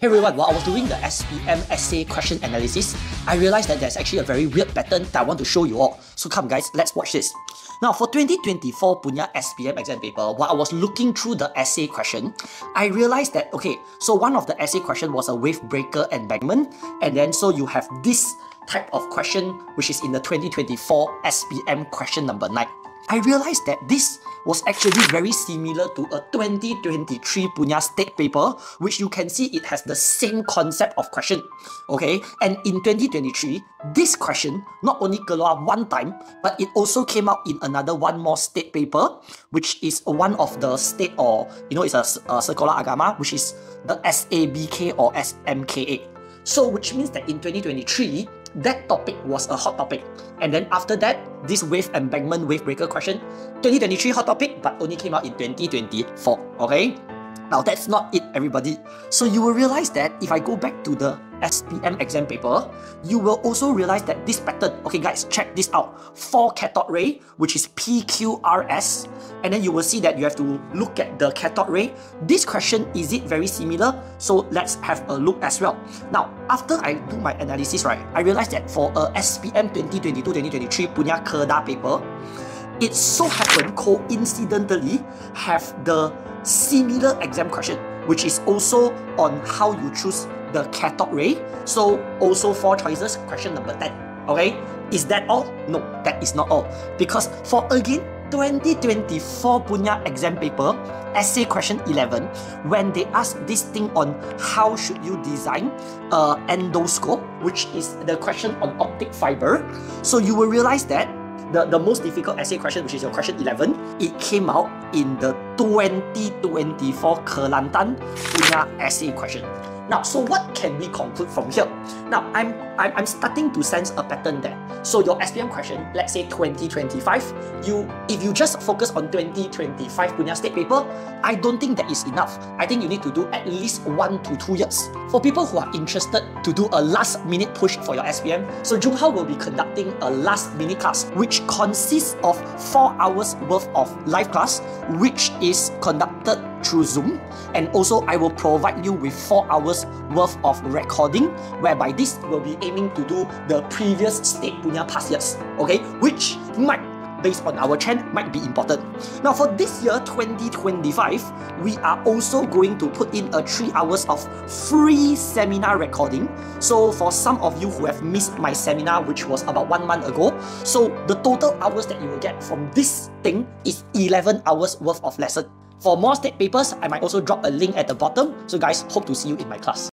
Hey everyone, while I was doing the SPM essay question analysis, I realized that there's actually a very weird pattern that I want to show you all. So come guys, let's watch this. Now for 2024 Punya SPM exam paper, while I was looking through the essay question, I realized that, okay, so one of the essay question was a wave breaker and embankment, and then so you have this type of question which is in the 2024 SPM question number 9. I realized that this was actually very similar to a 2023 Punya state paper, which you can see it has the same concept of question. Okay, and in 2023, this question not only came keluar one time, but it also came out in another one more state paper, which is one of the state or, you know, it's a, a agama, which is the SABK or SMKA. So, which means that in 2023, that topic was a hot topic. And then after that, this wave embankment wave breaker question, 2023 hot topic, but only came out in 2024. Okay? Now that's not it, everybody. So you will realize that if I go back to the SPM exam paper, you will also realize that this pattern, okay guys, check this out. 4 cathode ray, which is PQRS, and then you will see that you have to look at the cathode ray. This question, is it very similar? So let's have a look as well. Now, after I do my analysis, right, I realized that for a SPM 2022-2023 Punya Kedah paper, it so happened coincidentally have the similar exam question, which is also on how you choose the cathode ray. So also four choices, question number 10. Okay, is that all? No, that is not all. Because for again, 2024 punya exam paper, essay question 11, when they ask this thing on how should you design a endoscope, which is the question on optic fiber, so you will realize that the, the most difficult essay question, which is your question 11, it came out in the 2024 Kelantan punya essay question. Now, so what can we conclude from here? Now, I'm, I'm, I'm starting to sense a pattern there. So your SPM question, let's say 2025, you if you just focus on 2025 Punya State paper, I don't think that is enough. I think you need to do at least one to two years. For people who are interested to do a last minute push for your SPM, so Jung Hao will be conducting a last minute class, which consists of four hours worth of live class, which is conducted through Zoom. And also, I will provide you with 4 hours worth of recording, whereby this will be aiming to do the previous state punya past years, okay? Which might based on our trend might be important. Now for this year 2025, we are also going to put in a 3 hours of free seminar recording. So for some of you who have missed my seminar which was about 1 month ago, so the total hours that you will get from this thing is 11 hours worth of lesson. For more state papers, I might also drop a link at the bottom. So guys, hope to see you in my class.